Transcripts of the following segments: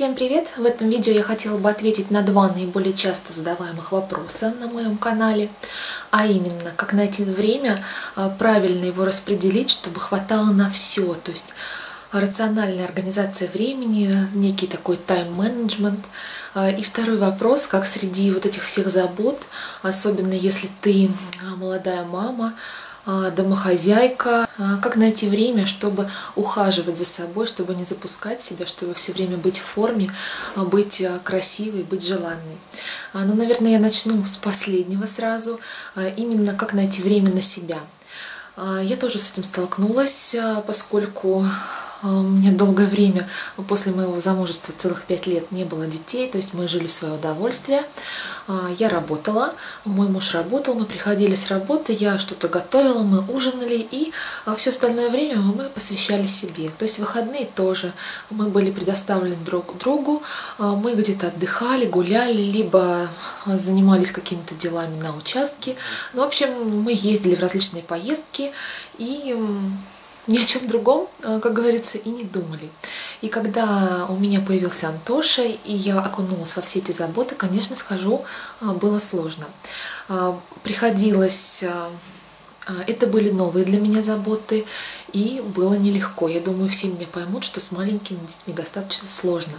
Всем привет! В этом видео я хотела бы ответить на два наиболее часто задаваемых вопроса на моем канале, а именно, как найти время, а, правильно его распределить, чтобы хватало на все, то есть рациональная организация времени, некий такой тайм-менеджмент. А, и второй вопрос, как среди вот этих всех забот, особенно если ты молодая мама, а, домохозяйка, а, как найти время, чтобы ухаживать за собой, чтобы не запускать себя, чтобы все время быть в форме, а, быть красивой, быть желанной. Ну, наверное, я начну с последнего сразу, именно как найти время на себя. Я тоже с этим столкнулась, поскольку у меня долгое время после моего замужества, целых пять лет, не было детей, то есть мы жили в свое удовольствие. А, я работала, мой муж работал, мы приходили с работы, я что-то готовила, мы ужинали, и а, все остальное время мы посвящали себе. То есть выходные тоже мы были предоставлены друг другу, а, мы где-то отдыхали, гуляли, либо занимались какими-то делами на участке. Ну, в общем, мы ездили в различные поездки, и ни о чем другом, э, как говорится, и не думали. И когда у меня появился Антоша, и я окунулась во все эти заботы, конечно, скажу, э, было сложно. Э, приходилось это были новые для меня заботы, и было нелегко. Я думаю, все меня поймут, что с маленькими детьми достаточно сложно.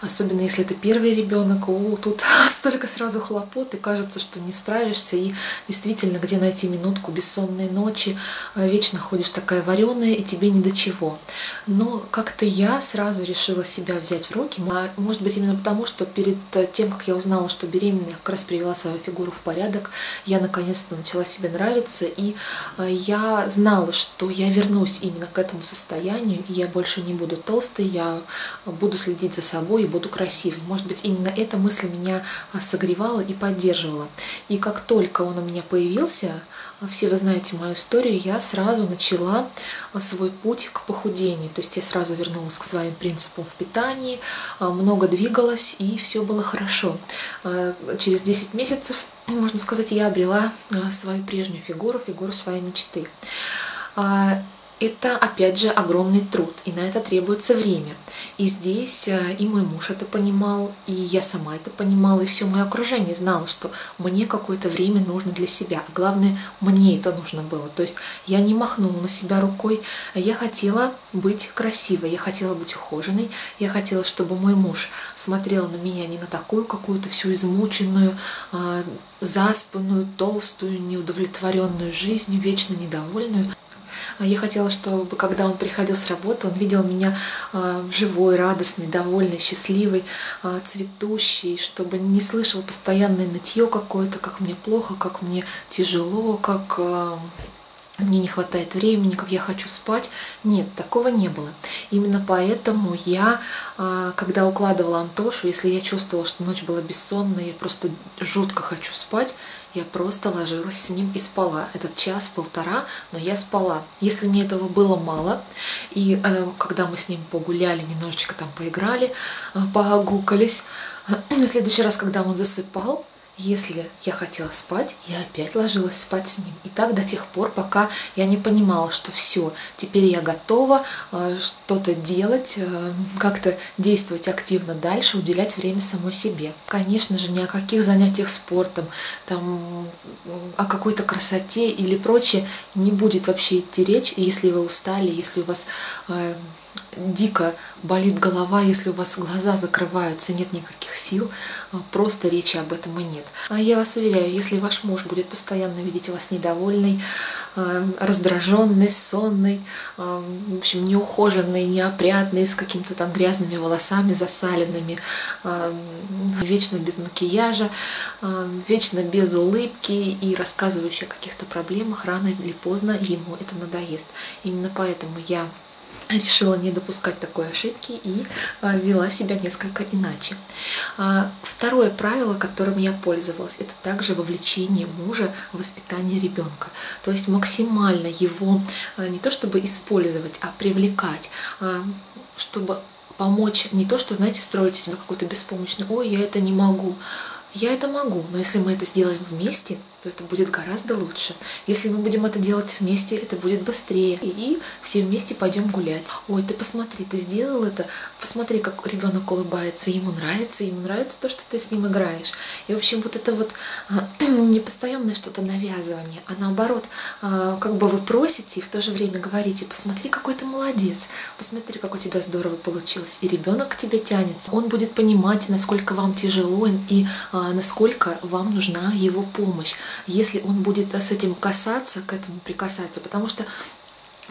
Особенно если это первый ребенок, о, тут столько сразу хлопот, и кажется, что не справишься, и действительно, где найти минутку бессонной ночи, а, вечно ходишь такая вареная, и тебе ни до чего. Но как-то я сразу решила себя взять в руки, а, может быть, именно потому, что перед тем, как я узнала, что беременная, как раз привела свою фигуру в порядок, я наконец-то начала себе нравиться, и Э, я знала, что я вернусь именно к этому состоянию, и я больше не буду толстой, я буду следить за собой и буду красивой. Может быть, именно эта мысль меня э, согревала и поддерживала. И как только он у меня появился, э, все вы знаете мою историю, я сразу начала свой путь к похудению. То есть я сразу вернулась к своим принципам в питании, много двигалась, и все было хорошо. Через 10 месяцев можно сказать, я обрела а, свою прежнюю фигуру, фигуру своей мечты. Это, опять же, огромный труд, и на это требуется время. И здесь э, и мой муж это понимал, и я сама это понимала, и все мое окружение знало, что мне какое-то время нужно для себя. А главное, мне это нужно было. То есть я не махнула на себя рукой, я хотела быть красивой, я хотела быть ухоженной, я хотела, чтобы мой муж смотрел на меня не на такую какую-то всю измученную, а, заспанную, толстую, неудовлетворенную жизнью, вечно недовольную, я хотела, чтобы когда он приходил с работы, он видел меня а, живой, радостный, довольный, счастливый, а, цветущий, чтобы не слышал постоянное нытье какое-то, как мне плохо, как мне тяжело, как мне не хватает времени, как я хочу спать. Нет, такого не было. Именно поэтому я, а, когда укладывала Антошу, если я чувствовала, что ночь была бессонная, я просто жутко хочу спать, я просто ложилась с ним и спала. Этот час-полтора, но я спала. Если мне этого было мало, и э, когда мы с ним погуляли, немножечко там поиграли, э, погукались, на следующий раз, когда он засыпал, если я хотела спать, я опять ложилась спать с ним. И так до тех пор, пока я не понимала, что все, теперь я готова э, что-то делать, э, как-то действовать активно дальше, уделять время самой себе. Конечно же, ни о каких занятиях спортом, там, о какой-то красоте или прочее не будет вообще идти речь, если вы устали, если у вас э, дико болит голова, если у вас глаза закрываются, нет никаких сил, а, просто речи об этом и нет. А я вас уверяю, если ваш муж будет постоянно видеть вас недовольной, а, раздраженной, сонной, а, в общем, неухоженной, неопрятной, с какими-то там грязными волосами, засаленными, вечно без макияжа, вечно без улыбки и рассказывающей о каких-то проблемах, рано или поздно ему это надоест. Именно поэтому я решила не допускать такой ошибки и а, вела себя несколько иначе. А, второе правило, которым я пользовалась, это также вовлечение мужа в воспитание ребенка. То есть максимально его а, не то чтобы использовать, а привлекать, чтобы помочь не то, что, знаете, строить из себя какой-то беспомощный, ой, я это не могу, Я это могу, но если мы это сделаем вместе, то это будет гораздо лучше. Если мы будем это делать вместе, это будет быстрее. И все вместе пойдем гулять. Ой, ты посмотри, ты сделал это. Посмотри, как ребенок улыбается. Ему нравится, ему нравится то, что ты с ним играешь. И, в общем, вот это вот а, не постоянное что-то навязывание, а наоборот, а, как бы вы просите и в то же время говорите, посмотри, какой ты молодец, посмотри, как у тебя здорово получилось. И ребенок к тебе тянется. Он будет понимать, насколько вам тяжело и а, насколько вам нужна его помощь если он будет с этим касаться, к этому прикасаться, потому что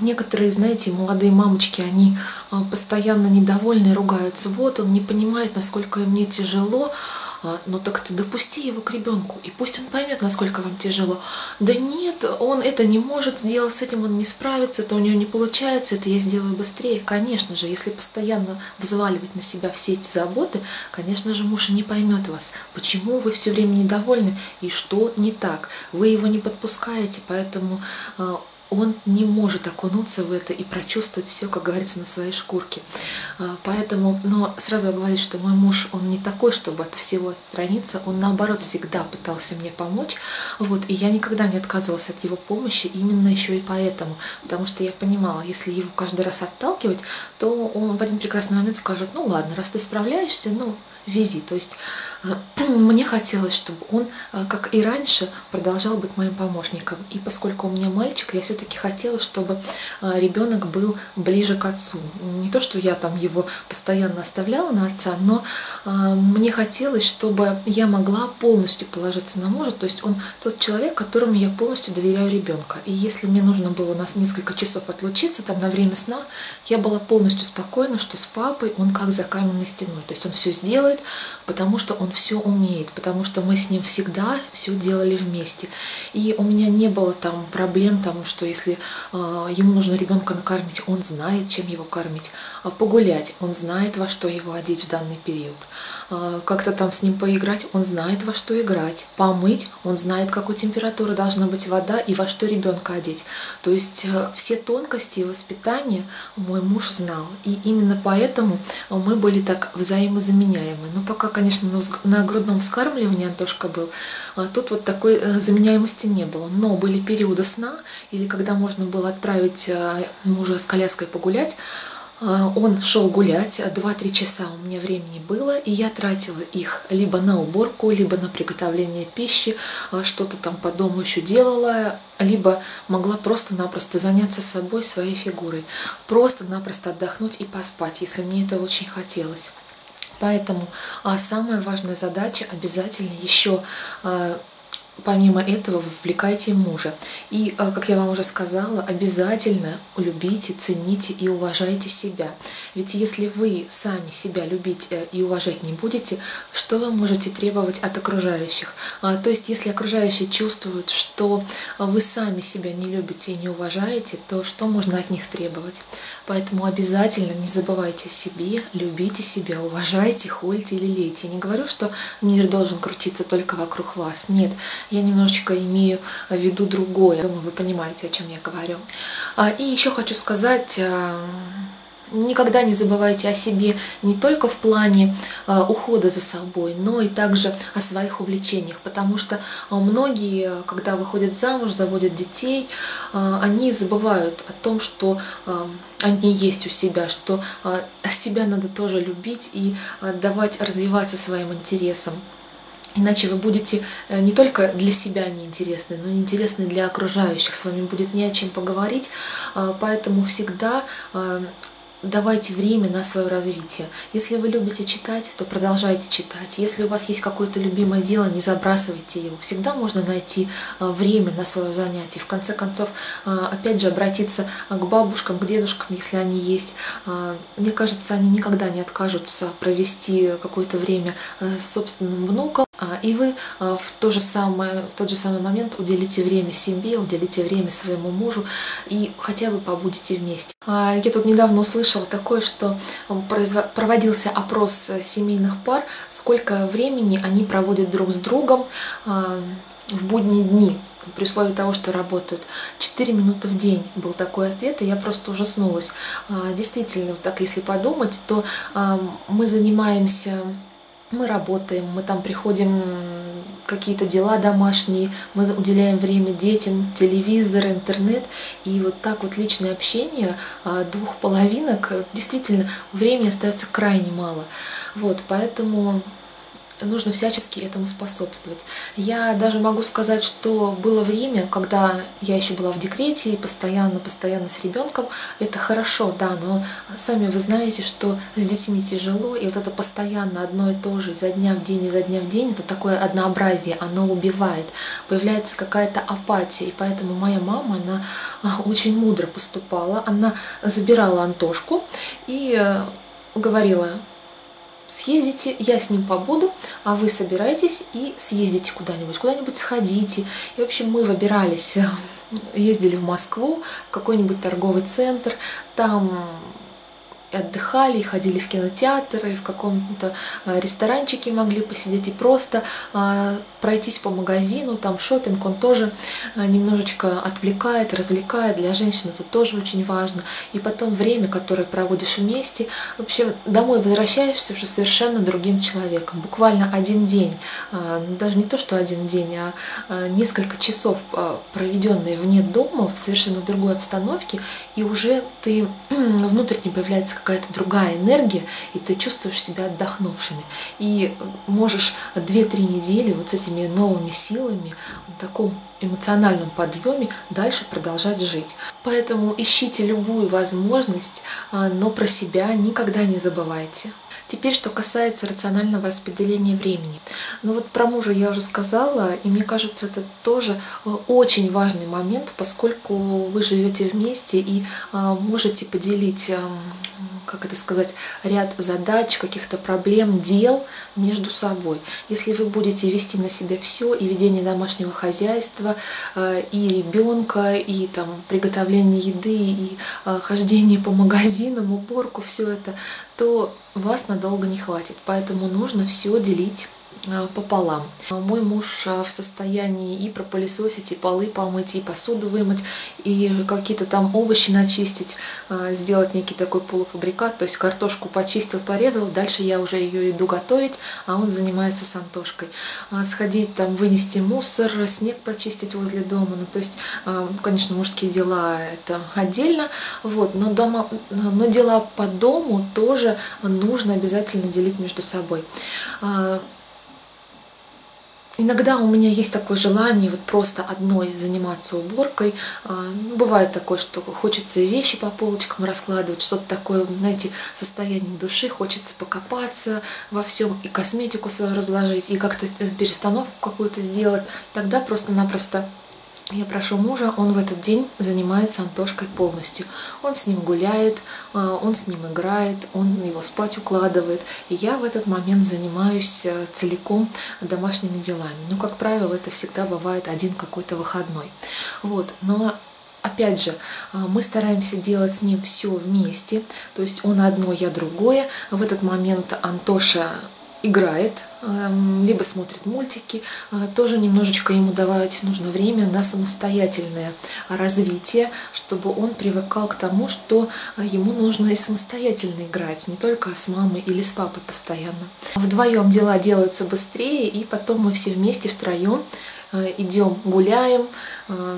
Некоторые, знаете, молодые мамочки, они а, постоянно недовольны, ругаются. Вот он не понимает, насколько мне тяжело. А, ну так ты допусти его к ребенку, и пусть он поймет, насколько вам тяжело. Да нет, он это не может сделать, с этим он не справится, это у него не получается, это я сделаю быстрее. Конечно же, если постоянно взваливать на себя все эти заботы, конечно же, муж не поймет вас, почему вы все время недовольны и что не так. Вы его не подпускаете, поэтому а, он не может окунуться в это и прочувствовать все, как говорится, на своей шкурке. А, поэтому, но сразу говорить, что мой муж, он не такой, чтобы от всего отстраниться, он наоборот всегда пытался мне помочь, вот, и я никогда не отказывалась от его помощи, именно еще и поэтому, потому что я понимала, если его каждый раз отталкивать, то он в один прекрасный момент скажет, ну ладно, раз ты справляешься, ну, вези. То есть э, мне хотелось, чтобы он, э, как и раньше, продолжал быть моим помощником. И поскольку у меня мальчик, я все-таки хотела, чтобы э, ребенок был ближе к отцу. Не то, что я там его постоянно оставляла на отца, но мне хотелось, чтобы я могла полностью положиться на мужа. То есть он тот человек, которому я полностью доверяю ребенка. И если мне нужно было на несколько часов отлучиться там на время сна, я была полностью спокойна, что с папой он как за каменной стеной. То есть он все сделает, делает, потому что он все умеет, потому что мы с ним всегда все делали вместе. И у меня не было там проблем, там, что если э, ему нужно ребенка накормить, он знает, чем его кормить. А погулять, он знает, во что его одеть в данный период. Э, как-то там с ним поиграть, он знает, во что играть. Помыть, он знает, какой температуры должна быть вода и во что ребенка одеть. То есть э, все тонкости воспитания мой муж знал. И именно поэтому мы были так взаимозаменяемы. Ну, пока, конечно, на грудном вскармливании Антошка был, а тут вот такой э, заменяемости не было. Но были периоды сна, или когда можно было отправить э, мужа с коляской погулять, а, он шел гулять, 2-3 часа у меня времени было, и я тратила их либо на уборку, либо на приготовление пищи, что-то там по дому еще делала, либо могла просто-напросто заняться собой, своей фигурой, просто-напросто отдохнуть и поспать, если мне это очень хотелось. Поэтому а самая важная задача обязательно еще а, Помимо этого вовлекайте мужа. И, а, как я вам уже сказала, обязательно любите, цените и уважайте себя. Ведь если вы сами себя любить э, и уважать не будете, что вы можете требовать от окружающих? А, то есть, если окружающие чувствуют, что вы сами себя не любите и не уважаете, то что можно от них требовать? Поэтому обязательно не забывайте о себе, любите себя, уважайте, хольте или лейте. Я не говорю, что мир должен крутиться только вокруг вас. Нет, я немножечко имею в виду другое. Думаю, вы понимаете, о чем я говорю. А, и еще хочу сказать а, Никогда не забывайте о себе не только в плане э, ухода за собой, но и также о своих увлечениях, потому что многие, когда выходят замуж, заводят детей, они забывают о том, что они есть у себя, что себя надо тоже любить и давать развиваться своим интересам. Иначе вы будете э, не только для себя неинтересны, но и неинтересны для окружающих. С вами будет не о чем поговорить. Э, поэтому всегда э, давайте время на свое развитие. Если вы любите читать, то продолжайте читать. Если у вас есть какое-то любимое дело, не забрасывайте его. Всегда можно найти э, время на свое занятие. В конце концов, опять же, обратиться к бабушкам, к дедушкам, если они есть. Мне кажется, они никогда не откажутся провести какое-то время с собственным внуком. А, и вы в, то же самое, в тот же самый момент уделите время себе, уделите время своему мужу и хотя бы побудете вместе. А, я тут недавно услышала такое, что проводился опрос семейных пар, сколько времени они проводят друг с другом а, в будние дни, при условии того, что работают. 4 минуты в день был такой ответ, и я просто ужаснулась. А, действительно, так если подумать, то мы занимаемся мы работаем, мы там приходим какие-то дела домашние, мы уделяем время детям, телевизор, интернет. И вот так вот личное общение а, двух половинок, действительно, времени остается крайне мало. Вот, поэтому нужно всячески этому способствовать. Я даже могу сказать, что было время, когда я еще была в декрете и постоянно-постоянно с ребенком. Это хорошо, да, но сами вы знаете, что с детьми тяжело, и вот это постоянно одно и то же, изо дня в день, изо дня в день, это такое однообразие, оно убивает. Появляется какая-то апатия, и поэтому моя мама, она а, очень мудро поступала. Она забирала Антошку и э, говорила, съездите, я с ним побуду, а вы собирайтесь и съездите куда-нибудь, куда-нибудь сходите. И, в общем, мы выбирались, ездили в Москву, в какой-нибудь торговый центр, там отдыхали, ходили в кинотеатр, и в каком-то э, ресторанчике могли посидеть, и просто э, пройтись по магазину, там шопинг, он тоже э, немножечко отвлекает, развлекает, для женщин это тоже очень важно. И потом время, которое проводишь вместе, в общем, домой возвращаешься уже совершенно другим человеком. Буквально один день, даже не то, что один день, а несколько часов, проведенные вне дома, в совершенно другой обстановке, и уже ты внутренне появляется какая-то другая энергия, и ты чувствуешь себя отдохнувшими. И можешь 2-3 недели вот с этими новыми силами, в таком эмоциональном подъеме дальше продолжать жить. Поэтому ищите любую возможность, а, но про себя никогда не забывайте. Теперь, что касается рационального распределения времени. Ну вот про мужа я уже сказала, и мне кажется, это тоже э, очень важный момент, поскольку вы живете вместе и а, можете поделить как это сказать, ряд задач, каких-то проблем, дел между собой. Если вы будете вести на себя все, и ведение домашнего хозяйства, э, и ребенка, и там приготовление еды, и э, хождение по магазинам, уборку, все это, то вас надолго не хватит. Поэтому нужно все делить пополам. Мой муж э, в состоянии и пропылесосить, и полы помыть, и посуду вымыть, и какие-то там овощи начистить, э, сделать некий такой полуфабрикат, то есть картошку почистил, порезал, дальше я уже ее иду готовить, а он занимается с Антошкой. Сходить там, вынести мусор, снег почистить возле дома, ну то есть, конечно, мужские дела это отдельно, вот, но, дома, но дела по дому тоже нужно обязательно делить между собой. Иногда у меня есть такое желание вот просто одной заниматься уборкой. А, ну, бывает такое, что хочется вещи по полочкам раскладывать, что-то такое, знаете, состояние души, хочется покопаться во всем, и косметику свою разложить, и как-то э, перестановку какую-то сделать. Тогда просто-напросто я прошу мужа, он в этот день занимается Антошкой полностью. Он с ним гуляет, а, он с ним играет, он его спать укладывает. И я в этот момент занимаюсь э, целиком домашними делами. Ну, как правило, это всегда бывает один какой-то выходной. Вот. Но Опять же, а, мы стараемся делать с ним все вместе, то есть он одно, я другое. В этот момент Антоша играет, эм, либо смотрит мультики, э, тоже немножечко ему давать нужно время на самостоятельное развитие, чтобы он привыкал к тому, что э, ему нужно и самостоятельно играть, не только с мамой или с папой постоянно. Вдвоем дела делаются быстрее, и потом мы все вместе втроем э, идем, гуляем,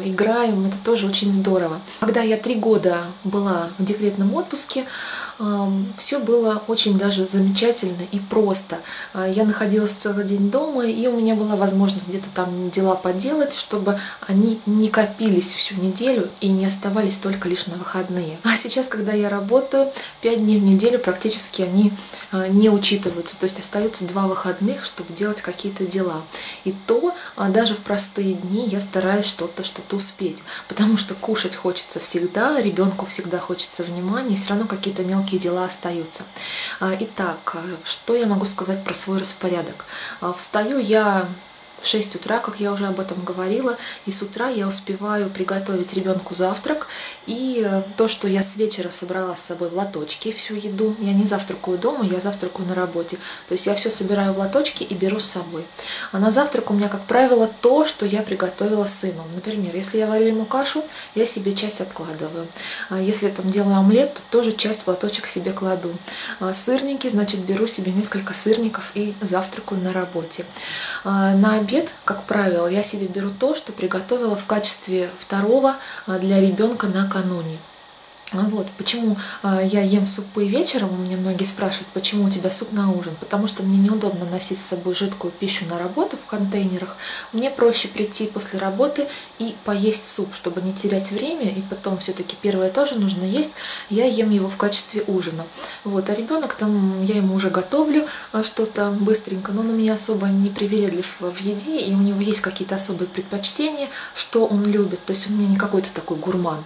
играем, это тоже очень здорово. Когда я три года была в декретном отпуске, все было очень даже замечательно и просто. А, я находилась целый день дома, и у меня была возможность где-то там дела поделать, чтобы они не копились всю неделю и не оставались только лишь на выходные. А сейчас, когда я работаю, 5 дней в неделю практически они а, не учитываются, то есть остаются два выходных, чтобы делать какие-то дела. И то а, даже в простые дни я стараюсь что-то что-то успеть, потому что кушать хочется всегда, ребенку всегда хочется внимания, все равно какие-то мелкие мелкие дела остаются. А, итак, что я могу сказать про свой распорядок? А, встаю я в 6 утра, как я уже об этом говорила, и с утра я успеваю приготовить ребенку завтрак, и э, то, что я с вечера собрала с собой в лоточки всю еду, я не завтракаю дома, я завтракаю на работе, то есть я все собираю в лоточки и беру с собой. А на завтрак у меня, как правило, то, что я приготовила сыну. Например, если я варю ему кашу, я себе часть откладываю. А если там делаю омлет, то тоже часть в лоточек себе кладу. А сырники, значит, беру себе несколько сырников и завтракаю на работе. А на обед, как правило, я себе беру то, что приготовила в качестве второго для ребенка накануне. Вот, почему э, я ем супы вечером, у меня многие спрашивают, почему у тебя суп на ужин, потому что мне неудобно носить с собой жидкую пищу на работу в контейнерах, мне проще прийти после работы и поесть суп, чтобы не терять время, и потом все-таки первое тоже нужно есть, я ем его в качестве ужина. Вот, а ребенок там, я ему уже готовлю что-то быстренько, но он у меня особо не привередлив в еде, и у него есть какие-то особые предпочтения, что он любит, то есть он у меня не какой-то такой гурман.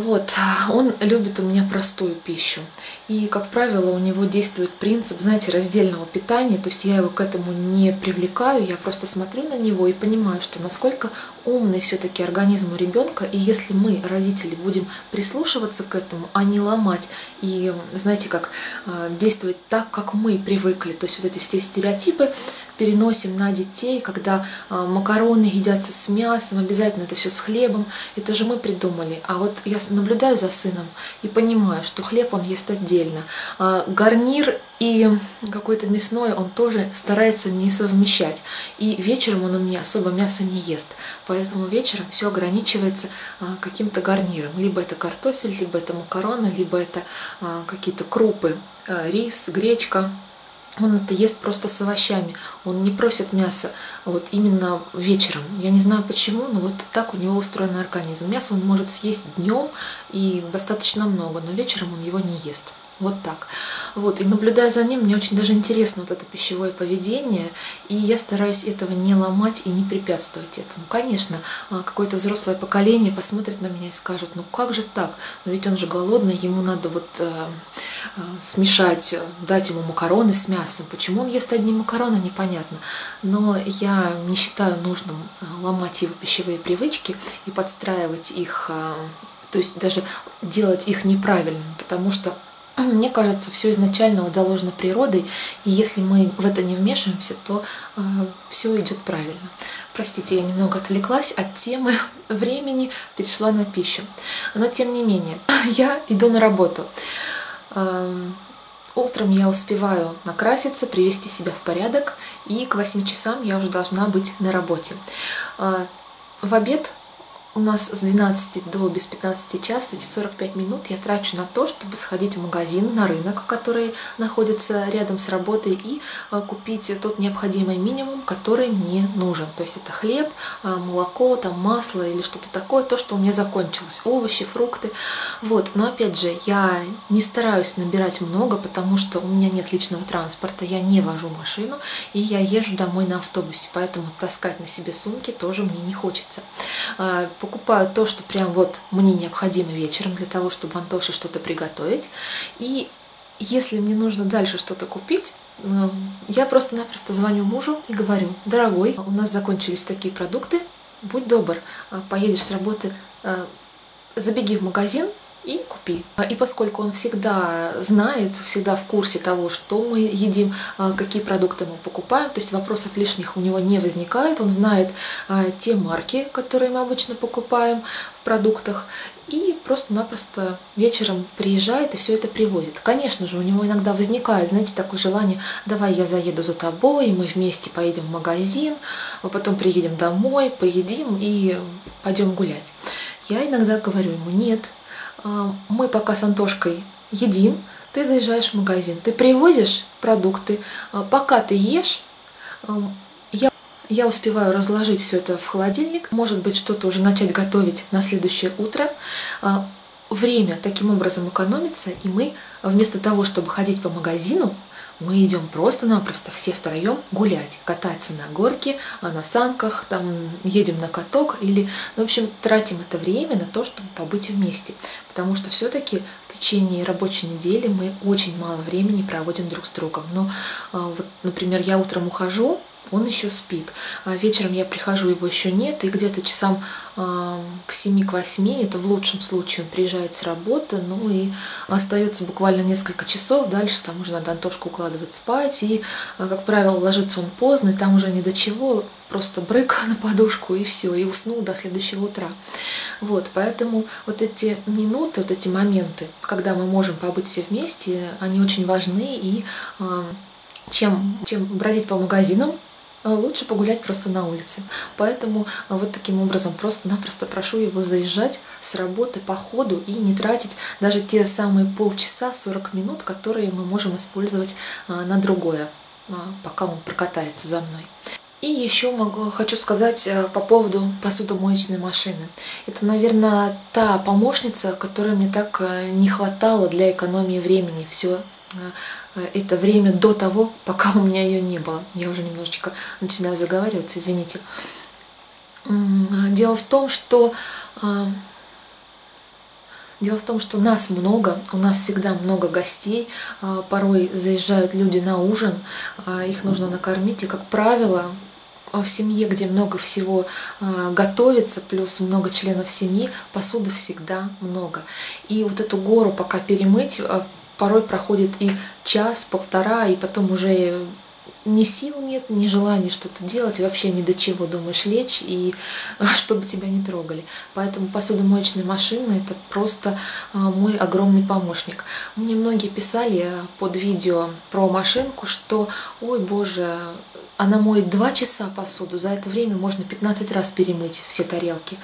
Вот, он любит у меня простую пищу. И, как правило, у него действует принцип, знаете, раздельного питания. То есть я его к этому не привлекаю, я просто смотрю на него и понимаю, что насколько умный все-таки организм у ребенка. И если мы, родители, будем прислушиваться к этому, а не ломать и, знаете, как а, действовать так, как мы привыкли. То есть вот эти все стереотипы переносим на детей, когда а, макароны едятся с мясом, обязательно это все с хлебом. Это же мы придумали. А вот я наблюдаю за сыном и понимаю, что хлеб он ест отдельно. А, гарнир и какой-то мясной он тоже старается не совмещать. И вечером он у меня особо мясо не ест. Поэтому вечером все ограничивается а, каким-то гарниром. Либо это картофель, либо это макароны, либо это какие-то крупы, рис, гречка, он это ест просто с овощами. Он не просит мяса вот именно вечером. Я не знаю почему, но вот так у него устроен организм. Мясо он может съесть днем и достаточно много, но вечером он его не ест. Вот так. Вот. И наблюдая за ним, мне очень даже интересно вот это пищевое поведение, и я стараюсь этого не ломать и не препятствовать этому. Конечно, а, какое-то взрослое поколение посмотрит на меня и скажет, ну как же так? Но ведь он же голодный, ему надо вот э, э, смешать, дать ему макароны с мясом. Почему он ест одни макароны, непонятно. Но я не считаю нужным э, ломать его пищевые привычки и подстраивать их, э, то есть даже делать их неправильными, потому что мне кажется, все изначально вот заложено природой, и если мы в это не вмешиваемся, то э, все идет правильно. Простите, я немного отвлеклась от темы времени, перешла на пищу. Но тем не менее, я иду на работу. Э, утром я успеваю накраситься, привести себя в порядок, и к 8 часам я уже должна быть на работе. Э, в обед у нас с 12 до без 15 час, эти 45 минут я трачу на то, чтобы сходить в магазин, на рынок, который находится рядом с работой, и э, купить тот необходимый минимум, который мне нужен. То есть это хлеб, э, молоко, там масло или что-то такое, то, что у меня закончилось, овощи, фрукты. Вот. Но опять же, я не стараюсь набирать много, потому что у меня нет личного транспорта, я не вожу машину, и я езжу домой на автобусе, поэтому таскать на себе сумки тоже мне не хочется а, покупаю то, что прям вот мне необходимо вечером для того, чтобы Антоше что-то приготовить. И если мне нужно дальше что-то купить, эм, я просто-напросто звоню мужу и говорю, дорогой, у нас закончились такие продукты, будь добр, э, поедешь с работы, э, забеги в магазин, и купи. А, и поскольку он всегда знает, всегда в курсе того, что мы едим, а, какие продукты мы покупаем, то есть вопросов лишних у него не возникает, он знает а, те марки, которые мы обычно покупаем в продуктах, и просто-напросто вечером приезжает и все это привозит. Конечно же, у него иногда возникает, знаете, такое желание, давай я заеду за тобой, мы вместе поедем в магазин, а потом приедем домой, поедим и пойдем гулять. Я иногда говорю ему, нет, мы пока с Антошкой едим, ты заезжаешь в магазин, ты привозишь продукты, а, пока ты ешь, а, я, я успеваю разложить все это в холодильник, может быть что-то уже начать готовить на следующее утро. Время таким образом экономится, и мы вместо того, чтобы ходить по магазину, мы идем просто-напросто все втроем гулять, кататься на горке, а на санках, там едем на каток или, ну, в общем, тратим это время на то, чтобы побыть вместе. Потому что все-таки в течение рабочей недели мы очень мало времени проводим друг с другом. Но, ну, вот, например, я утром ухожу, он еще спит. А вечером я прихожу, его еще нет, и где-то часам к 7-8, это в лучшем случае, он приезжает с работы, ну и остается буквально несколько часов, дальше там уже надо Антошку укладывать спать, и, как правило, ложится он поздно, и там уже ни до чего, просто брык на подушку и все, и уснул до следующего утра. Вот, поэтому вот эти минуты, вот эти моменты, когда мы можем побыть все вместе, они очень важны, и чем, чем бродить по магазинам, лучше погулять просто на улице. Поэтому а, вот таким образом просто-напросто прошу его заезжать с работы по ходу и не тратить даже те самые полчаса, 40 минут, которые мы можем использовать а, на другое, пока он прокатается за мной. И еще могу, хочу сказать по поводу посудомоечной машины. Это, наверное, та помощница, которой мне так не хватало для экономии времени. Все Э, это время до того, пока у меня ее не было. Я уже немножечко начинаю заговариваться, извините. Дело в том, что э, Дело в том, что нас много, у нас всегда много гостей, э, порой заезжают люди на ужин, их нужно накормить, и, как правило, в семье, где много всего готовится, плюс много членов семьи, посуды всегда много. И вот эту гору пока перемыть, порой проходит и час, полтора, и потом уже ни сил нет, ни желания что-то делать, и вообще ни до чего думаешь лечь, и чтобы тебя не трогали. Поэтому посудомоечная машина – это просто а, мой огромный помощник. Мне многие писали под видео про машинку, что «Ой, боже, она моет 2 часа посуду, за это время можно 15 раз перемыть все тарелки.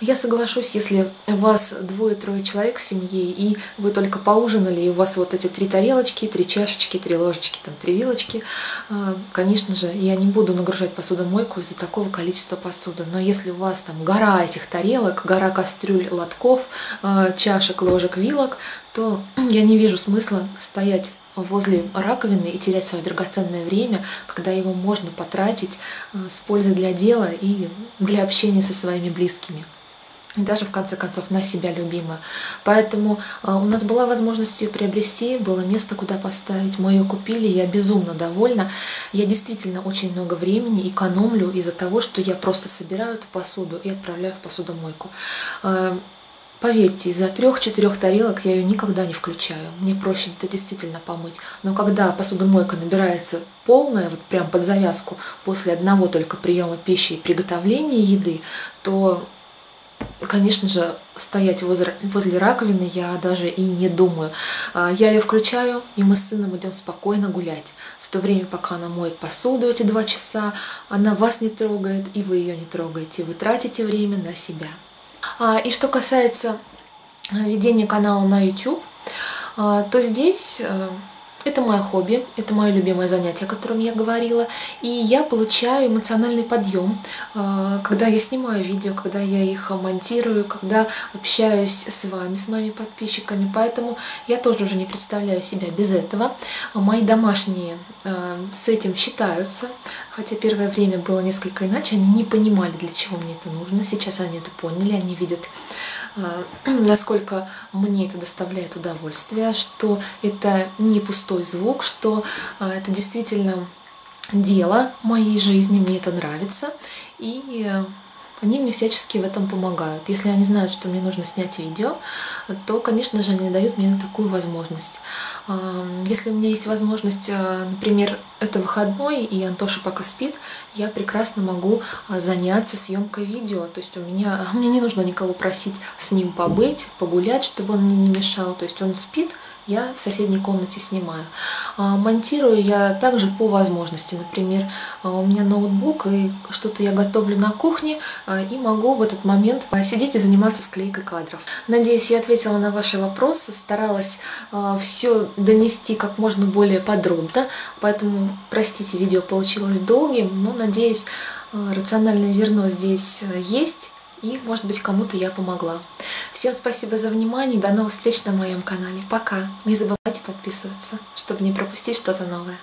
Я соглашусь, если вас двое-трое человек в семье, и вы только поужинали, и у вас вот эти три тарелочки, три чашечки, три ложечки, там, три вилочки, а, конечно же, я не буду нагружать посудомойку из-за такого количества посуды. Но если у вас там гора этих тарелок, гора кастрюль, лотков, а, чашек, ложек, вилок, то я не вижу смысла стоять возле раковины и терять свое драгоценное время, когда его можно потратить э, с пользой для дела и для общения со своими близкими. И даже в конце концов на себя любимая. Поэтому э, у нас была возможность ее приобрести, было место, куда поставить. Мы ее купили, я безумно довольна. Я действительно очень много времени экономлю из-за того, что я просто собираю эту посуду и отправляю в посудомойку. Э, Поверьте, из-за трех-четырех тарелок я ее никогда не включаю. Мне проще это действительно помыть. Но когда посудомойка набирается полная, вот прям под завязку, после одного только приема пищи и приготовления еды, то, конечно же, стоять возле, возле раковины я даже и не думаю. А, я ее включаю, и мы с сыном идем спокойно гулять. В то время, пока она моет посуду эти два часа, она вас не трогает, и вы ее не трогаете. Вы тратите время на себя. А, и что касается э, ведения канала на YouTube, а, то здесь это мое хобби, это мое любимое занятие, о котором я говорила. И я получаю эмоциональный подъем, э, когда я снимаю видео, когда я их монтирую, когда общаюсь с вами, с моими подписчиками. Поэтому я тоже уже не представляю себя без этого. Мои домашние с этим считаются, хотя первое время было несколько иначе. Они не понимали, для чего мне это нужно. Сейчас они это поняли, они видят Э, насколько мне это доставляет удовольствие, что это не пустой звук, что э, это действительно дело моей жизни, мне это нравится. И э, они мне всячески в этом помогают. Если они знают, что мне нужно снять видео, то, конечно же, они дают мне такую возможность. Если у меня есть возможность, э, например, это выходной, и Антоша пока спит, я прекрасно могу э, заняться съемкой видео. То есть у меня, мне не нужно никого просить с ним побыть, погулять, чтобы он мне не мешал. То есть он спит, я в соседней комнате снимаю. А, монтирую я также по возможности. Например, а, у меня ноутбук, и что-то я готовлю на кухне, а, и могу в этот момент сидеть и заниматься склейкой кадров. Надеюсь, я ответила на ваши вопросы, старалась все донести как можно более подробно, поэтому, простите, видео получилось долгим, но, надеюсь, рациональное зерно здесь есть, и, может быть, кому-то я помогла. Всем спасибо за внимание, до новых встреч на моем канале. Пока! Не забывайте подписываться, чтобы не пропустить что-то новое.